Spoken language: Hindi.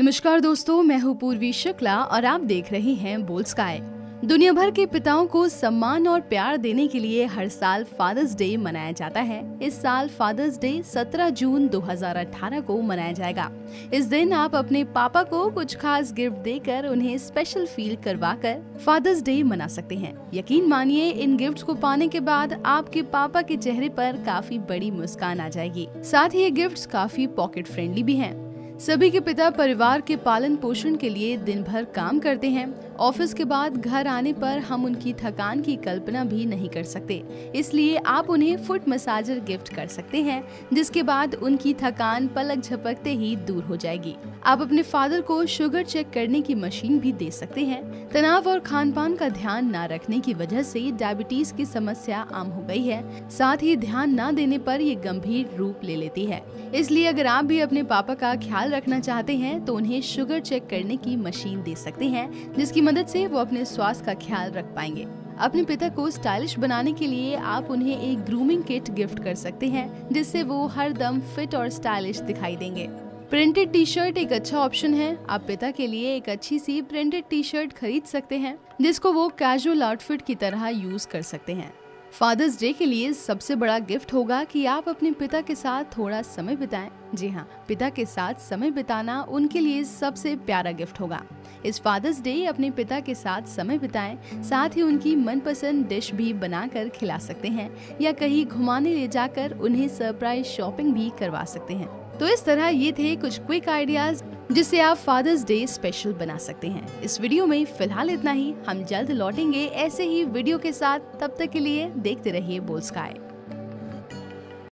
नमस्कार दोस्तों, मैं हूँ पूर्वी शुक्ला और आप देख रहे हैं बोल स्काई। दुनिया भर के पिताओं को सम्मान और प्यार देने के लिए हर साल फादर्स डे मनाया जाता है। इस साल फादर्स डे 17 जून 2018 को मनाया जाएगा। इस दिन आप अपने पापा को कुछ खास गिफ्ट देकर उन्हें स्पेशल फील करवा कर फादर्स डे मना सकते हैं। यकीन मानिए, इन गिफ्ट्स को पाने के बाद आपके पापा के चेहरे पर काफ़ी बड़ी मुस्कान आ जाएगी। साथ ही ये गिफ्ट काफ़ी पॉकेट फ्रेंडली भी हैं। सभी के पिता परिवार के पालन पोषण के लिए दिन भर काम करते हैं। ऑफ़िस के बाद घर आने पर हम उनकी थकान की कल्पना भी नहीं कर सकते। इसलिए आप उन्हें फुट मसाजर गिफ्ट कर सकते हैं, जिसके बाद उनकी थकान पलक झपकते ही दूर हो जाएगी। आप अपने फादर को शुगर चेक करने की मशीन भी दे सकते हैं। तनाव और खान पान का ध्यान न रखने की वजह से डायबिटीज़ की समस्या आम हो गई है। साथ ही ध्यान न देने पर ये गंभीर रूप ले लेती है। इसलिए अगर आप भी अपने पापा का ख्याल रखना चाहते हैं तो उन्हें शुगर चेक करने की मशीन दे सकते हैं, जिसकी मदद से वो अपने स्वास्थ्य का ख्याल रख पाएँगे। अपने पिता को स्टाइलिश बनाने के लिए आप उन्हें एक ग्रूमिंग किट गिफ्ट कर सकते हैं, जिससे वो हर दम फिट और स्टाइलिश दिखाई देंगे। प्रिंटेड टी शर्ट एक अच्छा ऑप्शन है। आप पिता के लिए एक अच्छी सी प्रिंटेड टी शर्ट खरीद सकते हैं, जिसको वो कैजुअल आउटफिट की तरह यूज़ कर सकते हैं। फादर्स डे के लिए सबसे बड़ा गिफ्ट होगा कि आप अपने पिता के साथ थोड़ा समय बिताएँ। जी हाँ पिता के साथ समय बिताना उनके लिए सबसे प्यारा गिफ्ट होगा। इस फादर्स डे अपने पिता के साथ समय बिताएँ, साथ ही उनकी मनपसंद डिश भी बनाकर खिला सकते हैं, या कहीं घुमाने ले जाकर उन्हें सरप्राइज़ शॉपिंग भी करवा सकते हैं। तो इस तरह ये थे कुछ क्विक आइडियाज़। जिससे आप फादर्स डे स्पेशल बना सकते हैं। इस वीडियो में फ़िलहाल इतना ही। हम जल्द लौटेंगे ऐसे ही वीडियो के साथ। तब तक के लिए देखते रहिए बोल स्काई